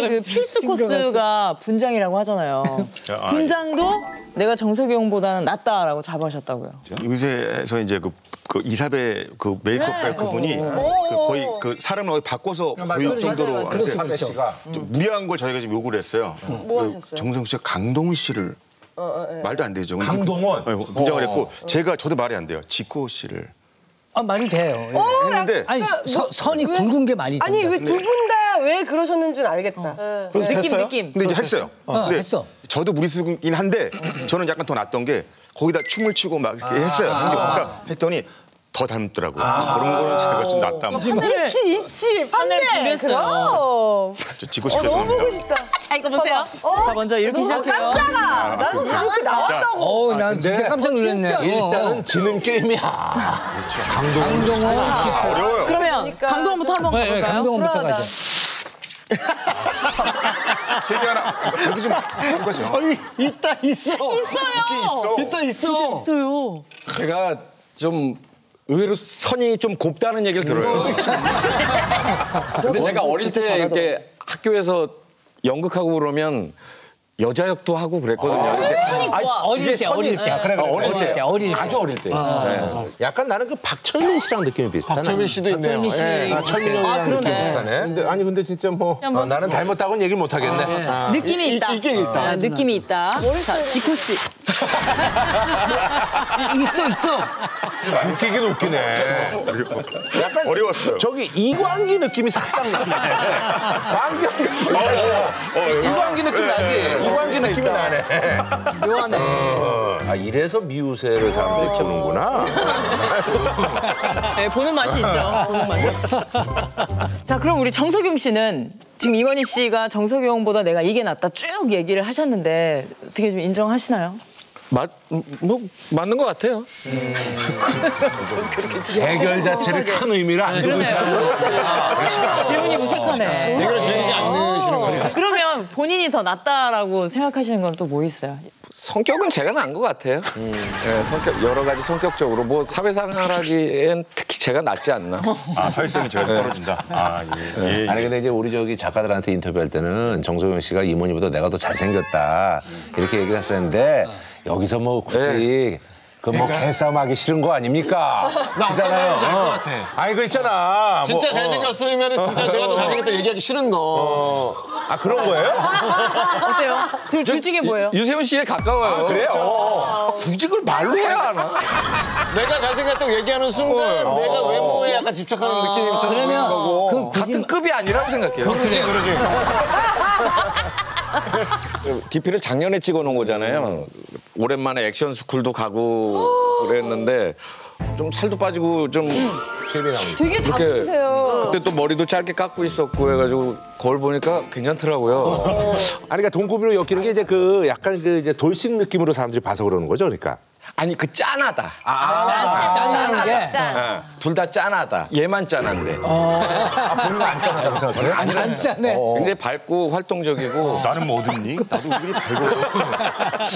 근데 그 필수 코스가 분장이라고 하잖아요. 아, 분장도 내가 정석영보다는 낫다라고 잡으셨다고요. 요새에서 이제 그, 그 이사배 그 메이크업 네. 할 그분이 어, 그 거의 그 사람을 거의 바꿔서 보일 정도로 그렇죠, 하는데 씨가 좀 무리한 걸 저희가 지금 요구를 했어요. 뭐그 하셨어요? 정성 씨가 강동원 씨를 말도 안 되죠. 강동원? 그- 네, 분장을 했고 제가 저도 말이 안 돼요. 지코 씨를 아 말이 돼요. 했는데 아니 서- 선이 굵은 게 많이 아니. 왜 두 분 다 왜 그러셨는 줄 알겠다. 그래서 느낌, 했어요? 느낌. 근데 이제 했어요. 어, 근데 했어. 저도 무리수긴 한데 저는 약간 더 낫던 게 거기다 춤을 추고 막 이렇게 했어요. 아. 근데 그러니까 했더니 더 닮더라고요. 그런 거는 제가 좀 낫다. 뭐. 있지 있지 판넬 준비했어요. 그럼. 저 지코 어씨 너무. 보고 싶다. 자, 이거 보세요. 자, 먼저 이렇게 시작해요. 깜짝아. 난 이렇게 나왔다고. 어우 난 진짜 깜짝 놀랐네. 어. 일단은 지는 게임이야. 강동원 지코. 어려워요. 그러면 그러니까 강동원부터 한번 네, 네, 가볼까요? 강동원부터 불안하다. 가죠. 최대한 그래도 좀 이거죠. 아니 있다 있어. 있어. 있다 있어. 있어요. 제가 좀 의외로 선이 좀 곱다는 얘기를 들어요. 근데 제가 어릴 때 이렇게 학교에서 연극하고 그러면 여자 역도 하고 그랬거든요. 근데 아, 어릴 때 어릴 때. 그래, 그래, 어릴 때 어릴 때. 아주 어릴 때. 네. 약간 나는 그 박철민 씨랑 느낌이 비슷하네. 박철민 씨도 있네요. 박철민 씨. 예. 아, 철민이랑 아, 느낌이. 비슷하네. 근데 아니 근데 진짜 뭐. 어, 나는 닮았다고는 얘기를 못 하겠네. 아. 느낌이 이- 있다. 이 게 있다. 아, 느낌이 있다. 자, 지코 씨. 있어 있어. 웃기긴 웃기네. 약간 어려웠어요. 저기 이광기 느낌이 살짝 나네. 광기 느낌. 이광기 느낌 나지? 이광기 느낌이 나네. 묘하네. 아 이래서 미우새를 사람들이 보는구나. 네, 보는 맛이 있죠. 보는 맛이. 자, 그럼 우리 정석용 씨는 지금 이원희 씨가 정석용보다 내가 이게 낫다 쭉 얘기를 하셨는데 어떻게 좀 인정하시나요? 맞, 뭐 맞는 것 같아요. 대결 자체를 큰 의미를 안 두고 있다. 질문이 무색하네. 이걸 지지 않으시는 그러면 본인이 더 낫다라고 생각하시는 건 또 뭐 있어요? 성격은 제가 난 것 같아요. 예, 성격 여러 가지 성격적으로 뭐 사회생활하기엔 특히 제가 낫지 않나. 아 사회성이 제가 떨어진다. 아 예. 예. 아니 근데 이제 우리 저기 작가들한테 인터뷰할 때는 정소영 씨가 이모님보다 내가 더 잘생겼다 이렇게 얘기를 했었는데 여기서 뭐 굳이 그뭐 개싸움하기 싫은 거 아닙니까? 그잖아요. 어. 아니 그 있잖아. 진짜 뭐, 잘생겼으면 진짜 내가 더 잘생겼다 얘기하기 싫은 거. 어. 아 그런 거예요? 어때요? 둘, 둘 중에 뭐예요? 유세훈 씨에 가까워요. 그래요? 어. 굳이 그걸 말로 해야 하나? 내가 잘생겼다고 얘기하는 순간 내가 외모에 약간 집착하는 느낌이 좀 드는 그러면 거고. 그 굳이 같은 급이 아니라고 생각해요. DP를 작년에 찍어놓은 거잖아요. 오랜만에 액션 스쿨도 가고 그랬는데 좀 살도 빠지고 좀 되게 다르세요. 그때 또 머리도 짧게 깎고 있었고 해가지고 거울 보니까 괜찮더라고요. 아니 그러니까 동고비로 엮이는 게 이제 그 약간 그 이제 돌싱 느낌으로 사람들이 봐서 그러는 거죠, 그러니까. 아니 그 짠하다. 짠나는 게 둘 다 짠하다. 얘만 짠한데. 짠하다고 생각해요? 안 짠해. 굉장히 밝고 활동적이고 나는 뭐 어딨니? 나도 은근히 밝고.